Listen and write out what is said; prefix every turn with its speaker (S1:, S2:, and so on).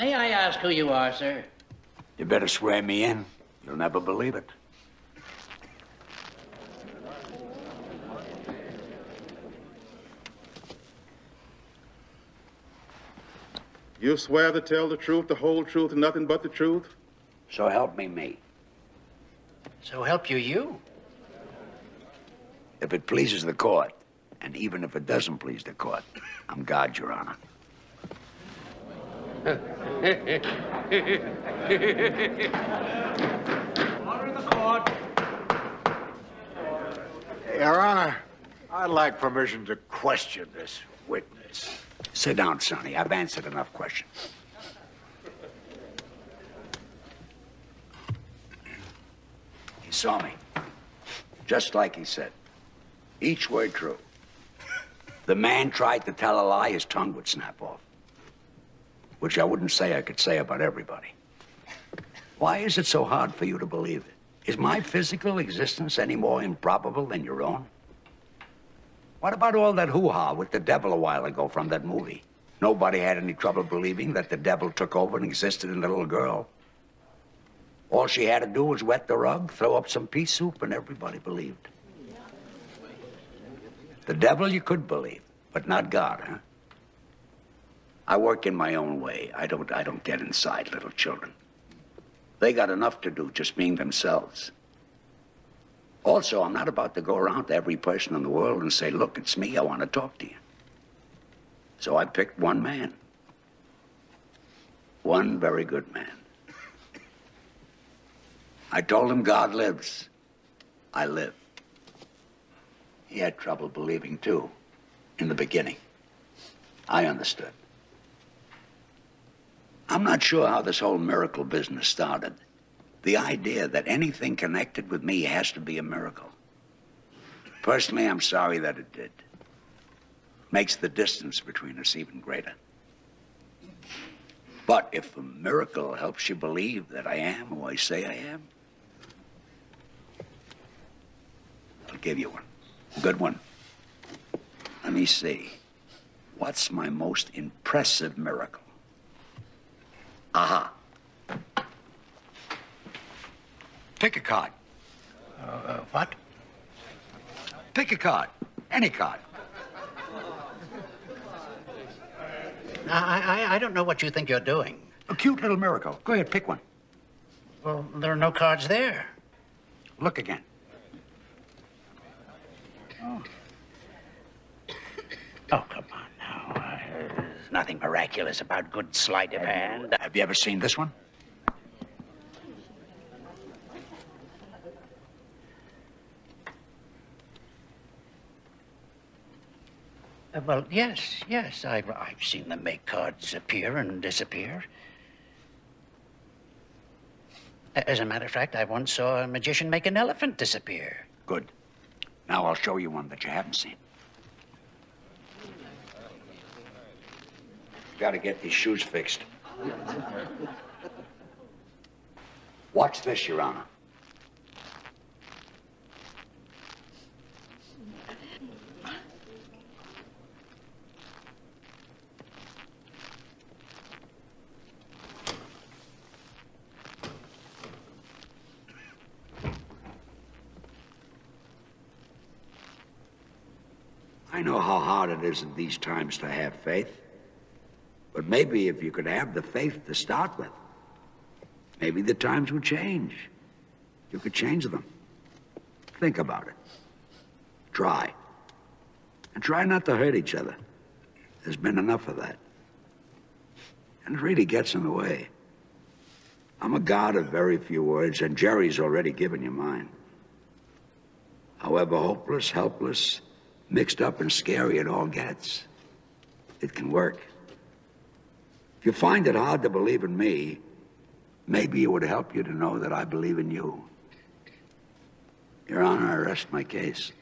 S1: May I ask who you are, sir?
S2: You better swear me in. You'll never believe it.
S3: You swear to tell the truth, the whole truth, and nothing but the truth?
S2: So help me, me.
S1: So help you, you.
S2: If it pleases the court, and even if it doesn't please the court, I'm God, Your Honor.
S1: Order in the court.
S4: Your Honor, I'd like permission to question this witness.
S2: Sit down, Sonny. I've answered enough questions. He saw me. Just like he said. Each word true. The man tried to tell a lie, his tongue would snap off. Which I wouldn't say I could say about everybody. Why is it so hard for you to believe it? Is my physical existence any more improbable than your own? What about all that hoo-ha with the devil a while ago from that movie? Nobody had any trouble believing that the devil took over and existed in the little girl. All she had to do was wet the rug, throw up some pea soup, and everybody believed. The devil you could believe, but not God, huh? I work in my own way. I don't I don't get inside little children. They got enough to do just being themselves. Also, I'm not about to go around to every person in the world and say, look, it's me, I want to talk to you. So I picked one man. One very good man. I told him God lives. I live. He had trouble believing, too, in the beginning. I understood. I'm not sure how this whole miracle business started. The idea that anything connected with me has to be a miracle. Personally, I'm sorry that it did. Makes the distance between us even greater. But if a miracle helps you believe that I am who I say I am, I'll give you one. A good one. Let me see. What's my most impressive miracle? Aha. Pick a card.
S1: Uh, what?
S2: Pick a card. Any card.
S1: I, I, I don't know what you think you're doing.
S2: A cute little miracle. Go ahead, pick one.
S1: Well, there are no cards there.
S2: Look again.
S1: Oh, come on now. Uh, there's nothing miraculous about good sleight of hand.
S2: Have you ever seen this one?
S1: Uh, well, yes, yes. I've, I've seen them make cards appear and disappear. As a matter of fact, I once saw a magician make an elephant disappear.
S2: Good. Now I'll show you one that you haven't seen. Gotta get these shoes fixed. Watch this, Your Honor. I know how hard it is in these times to have faith. But maybe if you could have the faith to start with, maybe the times would change. You could change them. Think about it. Try. And try not to hurt each other. There's been enough of that. And it really gets in the way. I'm a god of very few words, and Jerry's already given you mine. However hopeless, helpless, mixed up and scary it all gets, it can work. If you find it hard to believe in me, maybe it would help you to know that I believe in you. Your Honor, I rest my case.